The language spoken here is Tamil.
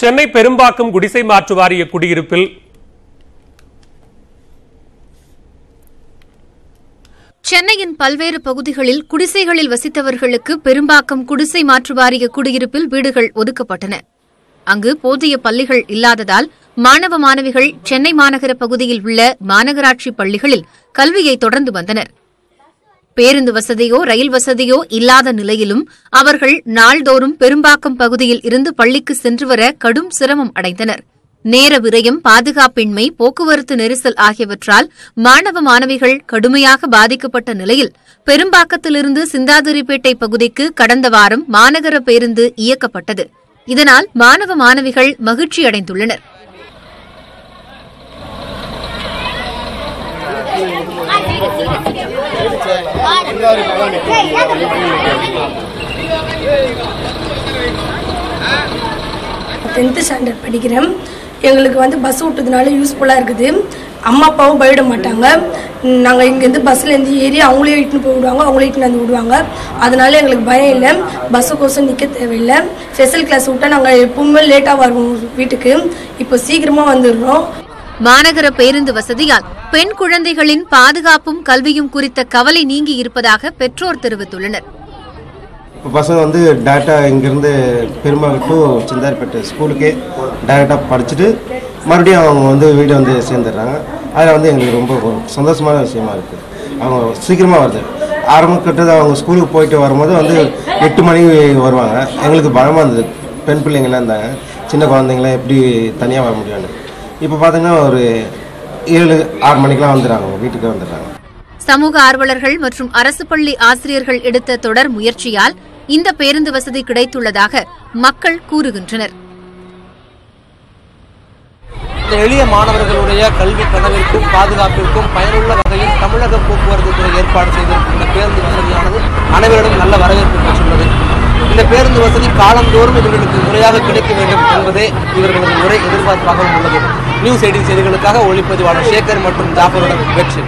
சென்னை பெரும்பாக்கம் குடிசை மாற்று வாரிய குடியிருப்பில் சென்னையின் பல்வேறு பகுதிகளில் குடிசைகளில் வசித்தவர்களுக்கு பெரும்பாக்கம் குடிசை மாற்று வாரிய குடியிருப்பில் வீடுகள் ஒதுக்கப்பட்டன. அங்கு போதிய பள்ளிகள் இல்லாததால் மாணவ மாணவிகள் சென்னை மாநகர பகுதியில் உள்ள மாநகராட்சி பள்ளிகளில் கல்வியை தொடர்ந்து வந்தனர். பேருந்து வசதியோ ரயில் வசதியோ இல்லாத நிலையிலும் அவர்கள் நாள்தோறும் பெரும்பாக்கம் பகுதியில் இருந்து பள்ளிக்கு சென்று வர கடும் சிரமம் அடைந்தனர். நேர விரயம் பாதுகாப்பின்மை போக்குவரத்து நெரிசல் ஆகியவற்றால் மாணவ மாணவிகள் கடுமையாக பாதிக்கப்பட்ட நிலையில் பெரும்பாக்கத்திலிருந்து சிந்தாதிரிப்பேட்டை பகுதிக்கு கடந்த வாரம் மாநகர பேருந்து இயக்கப்பட்டது. இதனால் மாணவ மாணவிகள் மகிழ்ச்சியடைந்துள்ளனர் டென்த்து ஸ்டாண்டர்ட் படிக்கிறேன். எங்களுக்கு வந்து பஸ் விட்டதுனால யூஸ்ஃபுல்லாக இருக்குது. அம்மா அப்பாவும் போயிட மாட்டாங்க. நாங்கள் இங்கேருந்து பஸ்லேருந்து ஏறி அவங்களே இட்டுன்னு போய் விடுவாங்க அவங்களே இட்டுன்னு வந்து விடுவாங்க. அதனால எங்களுக்கு பயம் இல்லை. பஸ்ஸுக்கோசம் நிற்க தேவையில்லை. ஸ்பெஷல் கிளாஸ் விட்டால் நாங்கள் எப்பவுமே லேட்டாக வருவோம் வீட்டுக்கு. இப்போ சீக்கிரமாக வந்துடுறோம். மாநகர பேருந்து வசதியால் பெண் குழந்தைகளின் பாதுகாப்பும் கல்வியும் குறித்த கவலை நீங்கி இருப்பதாக பெற்றோர் தெரிவித்துள்ளனர். இப்போ பசங்க வந்து டேரெக்டாக இங்கேருந்து பெருமாள் டு சிந்தாரிப்பேட்டை ஸ்கூலுக்கே டேரெக்டாக படிச்சுட்டு மறுபடியும் அவங்க வந்து வீடு வந்து சேர்ந்துடுறாங்க. அதில் வந்து எங்களுக்கு ரொம்ப சந்தோஷமான விஷயமா இருக்குது அவங்க சீக்கிரமாக வருது. ஆரம்ப அவங்க ஸ்கூலுக்கு போயிட்டு வரும்போது வந்து எட்டு மணிக்கு வருவாங்க. எங்களுக்கு பயமாக இருந்தது. பெண் பிள்ளைங்களாம் இருந்தாங்க. சின்ன குழந்தைங்களாம் எப்படி தனியாக வர முடியும்னு. இப்போ பார்த்தீங்கன்னா ஒரு ஏழு ஆறு மணிக்கெலாம் வந்துடுறாங்க. வீட்டுக்கே வந்துடுறாங்க. சமூக ஆர்வலர்கள் மற்றும் அரசு பள்ளி ஆசிரியர்கள் எடுத்த தொடர் முயற்சியால் இந்த பேருந்து வசதி கிடைத்துள்ளதாக மக்கள் கூறுகின்றனர். இந்த எளிய மாணவர்களுடைய கல்வி கனவிற்கும் பாதுகாப்பிற்கும் பயனுள்ள வகையில் தமிழக போக்குவரத்து துறை ஏற்பாடு செய்திருக்கும் இந்த பேருந்து வசதியானது அனைவரிடம் நல்ல வரவேற்பு பெற்றுள்ளது. இந்த பேருந்து வசதி காலந்தோறும் இவர்களுக்கு முறையாக கிடைக்க வேண்டும் என்பதே இவர்களது முறை எதிர்பார்ப்பாகவும் உள்ளது. நியூஸ் எயிட்டின் செய்திகளுக்காக ஒளிப்பதிவாளர் சேகர் மற்றும் ஜாஃபருடன் வெற்றி